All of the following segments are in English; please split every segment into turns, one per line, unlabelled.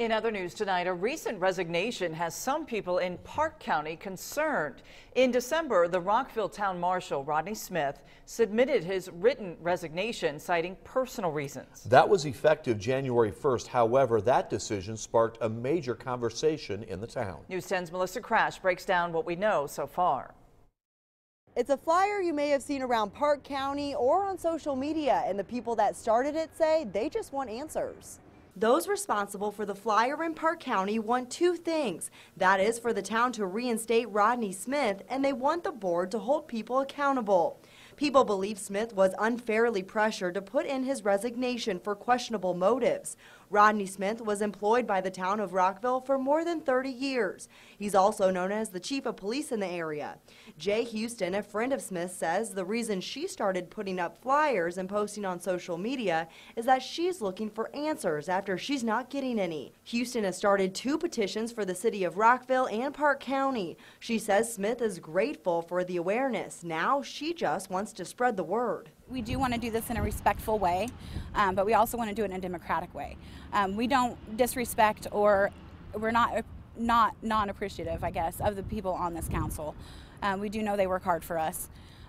In other news tonight, a recent resignation has some people in Parke County concerned. In December, the Rockville Town Marshal, Rodney Smith, submitted his written resignation citing personal reasons.
That was effective January 1st. However, that decision sparked a major conversation in the town.
News 10's Melissa Crash breaks down what we know so far.
It's a flyer you may have seen around Parke County or on social media, and the people that started it say they just want answers. Those responsible for the flyer in Parke County want two things. That is for the town to reinstate Rodney Smith, and they want the board to hold people accountable. People believe Smith was unfairly pressured to put in his resignation for questionable motives. Rodney Smith was employed by the town of Rockville for more than 30 years. He's also known as the chief of police in the area. Jay Houston, a friend of Smith, says the reason she started putting up flyers and posting on social media is that she's looking for answers after she's not getting any. Houston has started two petitions for the city of Rockville and Parke County. She says Smith is grateful for the awareness. Now she just wants to spread the word
we do want to do this in a respectful way, um, but we also want to do it in a democratic way. Um, we don't disrespect or we're not not non-appreciative, I guess, of the people on this council. Um, we do know they work hard for us,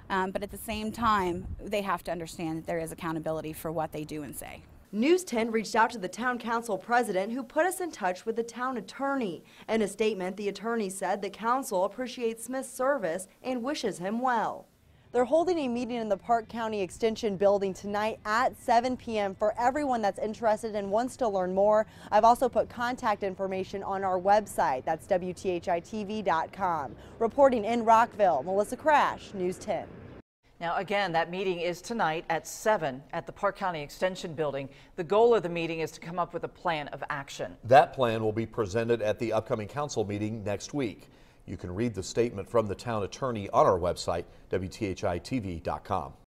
um, but at the same time, they have to understand that there is accountability for what they do and say.
News 10 reached out to the town council president who put us in touch with the town attorney. In a statement, the attorney said the council appreciates Smith's service and wishes him well. They're holding a meeting in the Parke County Extension building tonight at 7 p.m. for everyone that's interested and wants to learn more. I've also put contact information on our website. That's WTHITV.com. Reporting in Rockville, Melissa Crash, News 10.
Now, again, that meeting is tonight at 7 at the Parke County Extension Building. The goal of the meeting is to come up with a plan of action.
That plan will be presented at the upcoming council meeting next week. You can read the statement from the town attorney on our website, WTHITV.com.